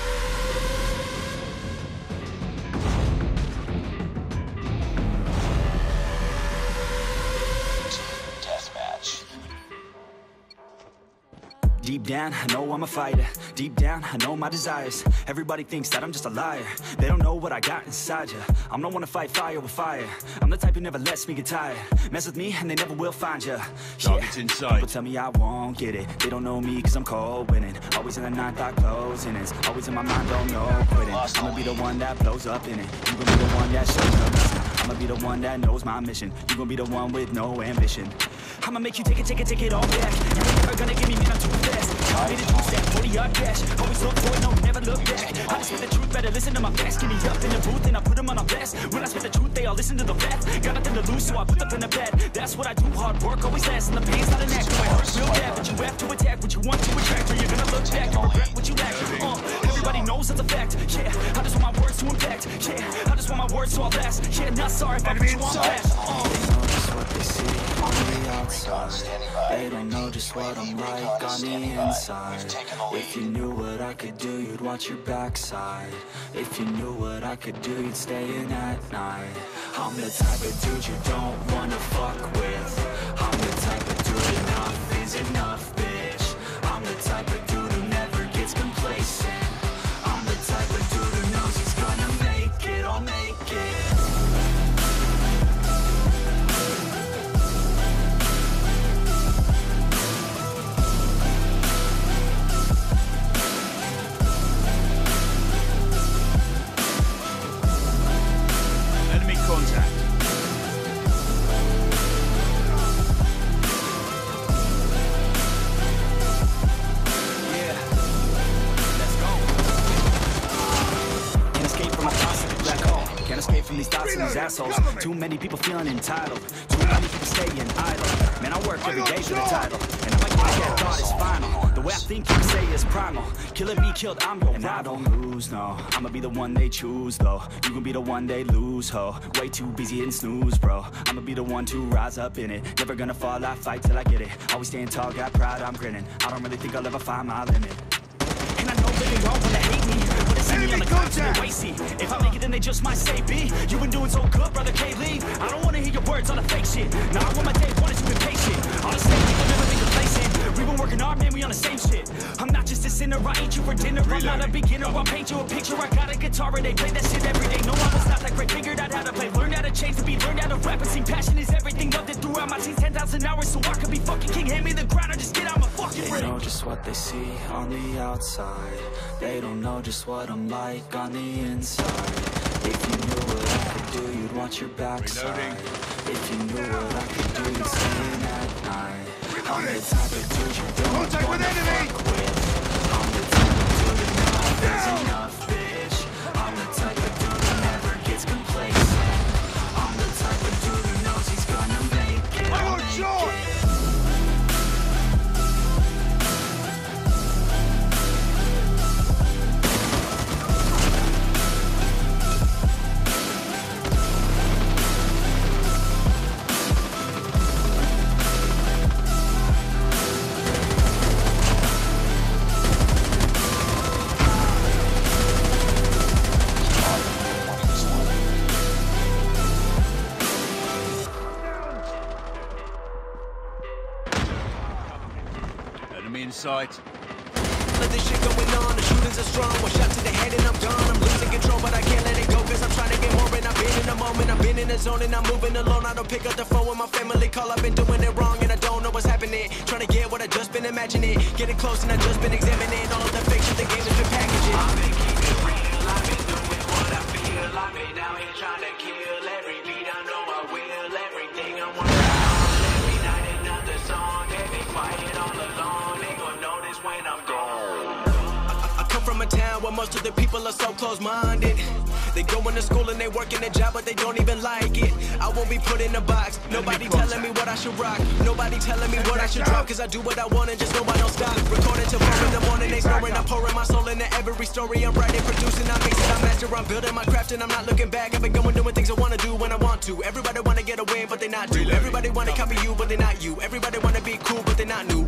Deathmatch. Deep down, I know I'm a fighter. Deep down, I know my desires. Everybody thinks that I'm just a liar. They don't know what I got inside ya. I'm the one to fight fire with fire. I'm the type who never lets me get tired. Mess with me and they never will find ya. Target's inside. People tell me I won't get it. They don't know me cause I'm cold winning. Always in the ninth, I close in it. Always in my mind, don't know quitting. I'ma be the one that blows up in it. You gon' be the one that shows listen. I'ma be the one that knows my mission. You gon' be the one with no ambition. I'ma make you take it, take it, take it all back. You ain't never gonna give me, man, I'm too fast. Tell me to do that, 40 yard dash. Always look forward, no, never look back. I just spit the truth, better listen to my facts. Get me up in the booth and I put them on a blast. When I spit the truth, they all listen to the facts. Got nothing to lose, so I put them in the bed. That's what I do, hard work always lasts. And the pain's not an act, no, it hurts real bad. But you have to attack what you want to attract, or you're gonna look back and regret what you lack. Uh, everybody knows that's a fact. Yeah, I just want my words to impact. Yeah, I just want my words to all last. Yeah, not sorry if I put you on blast. Uh. What they see on the outside. They don't know just what I'm like on the inside. If you knew what I could do, you'd watch your backside. If you knew what I could do, you'd stay in at night. I'm the type of dude you don't wanna fuck with. These thoughts and these assholes. Too many people feeling entitled. Too many people staying idle. Man, I work every day for the title. And I might think that thought is final. The way I think you say is primal. Killing me killed, I'm your and I don't lose, no. I'ma be the one they choose, though. You gon' be the one they lose, ho. Way too busy and snooze, bro. I'ma be the one to rise up in it. Never gonna fall, I fight till I get it. Always staying tall, got pride, I'm grinning. I don't really think I'll ever find my limit. I know that they hate me. But they see me on the and they see If I make it then they just might say B You been doing so good, brother K-Lee I don't wanna hear your words on the fake shit. Now I want my sinner, I eat you for dinner I'm not a beginner, I'll paint you a picture I got a guitar and they play that shit every day No, I was not that great, figured out how to play Learned how to change the beat, learned how to rap And sing passion is everything, loved it throughout my teens 10,000 hours so I could be fucking king Hand me the crown or just get out my fucking They ring know just what they see on the outside. They don't know just what I'm like on the inside. If you knew what I could do, you'd watch your backside. Reloading. If you knew what I could do, you'd stay at night. I'm the type of dude you don't Contact with wanna enemy! Enemy in sight. Let this shit going on, the shootings are strong. One shot to the head and I'm gone. I'm losing control, but I can't let it go. Cause I'm trying to get more. And I've been in the moment, I've been in the zone, and I'm moving alone. I don't pick up the phone when my family call. I've been doing it wrong, and I don't know what's happening. Trying to get what I just been imagining. Getting close, and I just been examining all the fiction the game has been packaging. Town most of the people are so close-minded. They go into school and they work in a job, but they don't even like it. I won't be put in a box. Nobody telling me what I should rock. Nobody telling me what I should drop. Cause I do what I want and just know I don't stop. Recording till four in the morning, they snow pouring, I'm pouring my soul into every story. I'm writing, producing, I'm mixing, I'm master, I'm building my craft, and I'm not looking back. I've been going doing things I wanna do when I want to. Everybody wanna get a win, but they not do. Everybody wanna copy you, but they not you. Everybody wanna be cool, but they not new.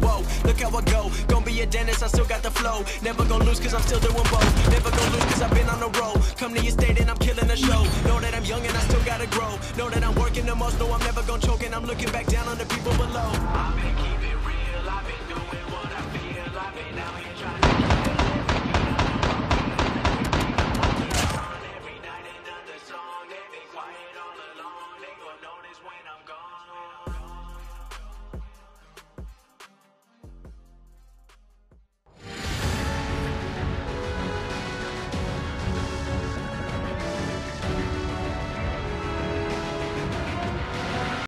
Look how I go. Gonna be a dentist, I still got the flow. Never gonna lose, cause I'm still doing both. Never gonna lose, cause I've been on the road. Come to your state and I'm killing the show. Know that I'm young and I still gotta grow. Know that I'm working the most, know I'm never gonna choke, and I'm looking back down on the people below.